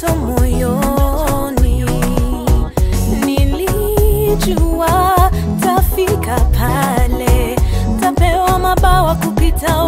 joto moyoni, nilijua tafika pale, tapewa mabawa kupita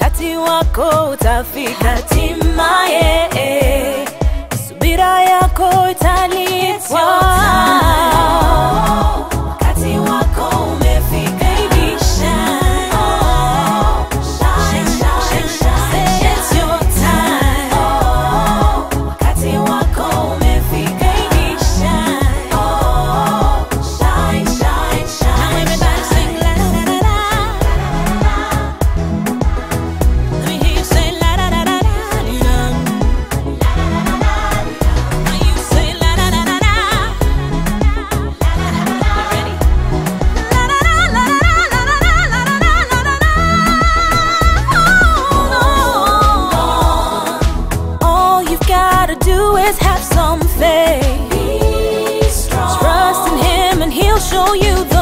wakati wako utafika hatimaye, subira yako italipwa. show you